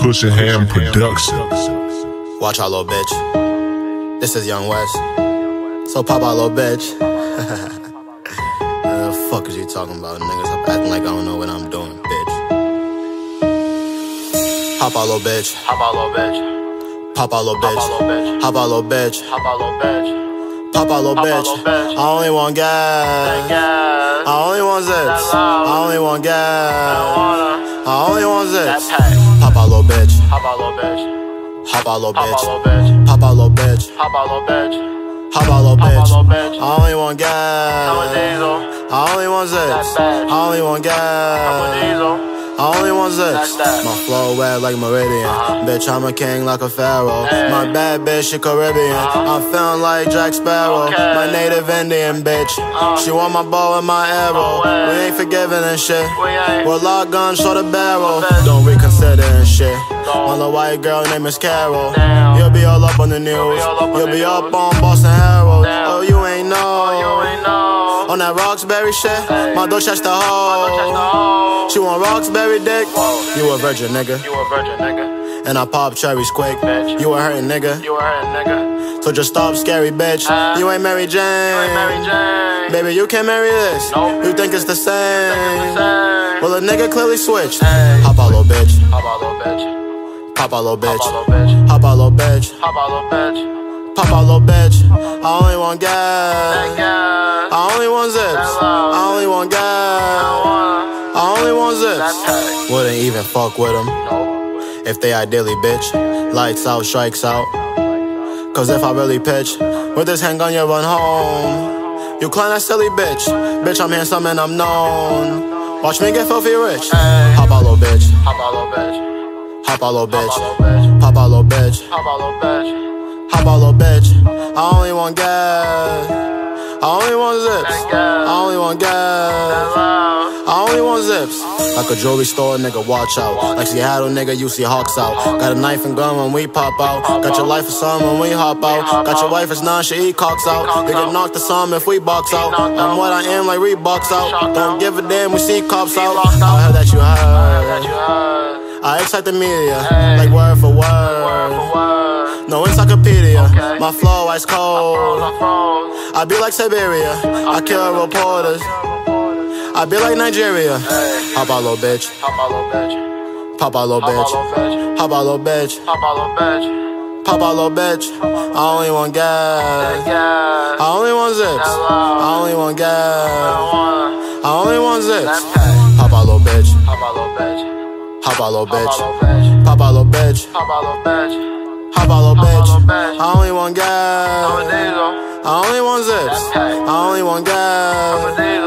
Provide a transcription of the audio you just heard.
Cushion Hand Production. Watch out, little bitch. This is Young Wes. So pop out, little bitch. the fuck is you talking about, niggas? I'm acting like I don't know what I'm doing, bitch. Hop out, little bitch. Hop out, little bitch. Pop out, little bitch. little bitch. Hop out, little bitch. Hop out, little bitch. Pop out, little bitch. I only want gas. Gas. I only want zips. I only want gas. I only want That zips. Pop out, little bitch. Hop out, little bitch. Hop out, little bitch. Pop out, little bitch. Hop out, little bitch. Hop out, little bitch. I only want a gas. I only want zips. I only want gas. I only want that. My flow wet like Meridian. Uh-huh. Bitch, I'm a king like a pharaoh. Hey. My bad bitch, she Caribbean. I'm feeling like Jack Sparrow. Uh-huh. Okay. My native Indian bitch. Uh. She want my bow and my arrow. No we ain't forgiving and shit. We ain't. We're lock gun, show the barrel. Don't reconsider and shit. On the white girl named Miss Carol. Damn. You'll be all up on the news. all up on You'll be up on Boston Herald. Damn. Oh, you ain't know. You ain't know. On that Roxbury shit, my door touch the the hoe. hole. She want Roxbury dick. You a virgin nigga, You a virgin, nigga. and I pop cherries quick. Bitch. You a hurting nigga, You a hurting, nigga. so just stop, scary bitch. Uh, You ain't Mary Jane. You ain't Mary Jane. Baby, you can't marry this. Nope. You think it's the same? Same. Well, a nigga clearly switched. Hey. Hop out, little bitch. Hop out, little bitch. Pop out, little Hop bitch. out, little bitch. Hop out, little bitch. Hop out, little bitch. Pop out, little bitch. I only want gas. I only want zips. I only want gas. I only want zips. Wouldn't even fuck with them. If they ideally bitch, lights out, strikes out. Cause if I really pitch, with this handgun you run home. You clown that silly bitch. Bitch, I'm handsome and I'm known. Watch me get filthy rich. Hop out, little bitch. Hop out, little bitch. Hop out, little bitch. Pop out, little bitch. Hop out, little bitch. Hop out, little bitch. I only want gas. I only want zips. I only want gas. I only want zips. Like a jewelry store, nigga, watch out. Like Seattle, nigga, you see hawks out. Got a knife and gun when we pop out. Got your life for some when we hop out. Got your wife as none, she eat cocks out. You get knocked to some if we box out. I'm what I am, like Reeboks out. Don't give a damn, we see cops out. I heard that you heard. I excite the media, like word for Word word. for word. No encyclopedia, my flow ice cold. I be like Siberia, I kill reporters. I be like Nigeria. Hop out, little bitch. Hop out, little bitch. Pop out, little bitch. little bitch. Pop out, little bitch. Hop out, little bitch. Pop out, little bitch. I only want gas. I only want zips. I only want gas. I only want zips. Pop out, little bitch. Hop out, little bitch. Hop out, little bitch. Pop out, little bitch. Hop out, little bitch. Hop out, little bitch. I only want gas. I only want zips. I only want gas.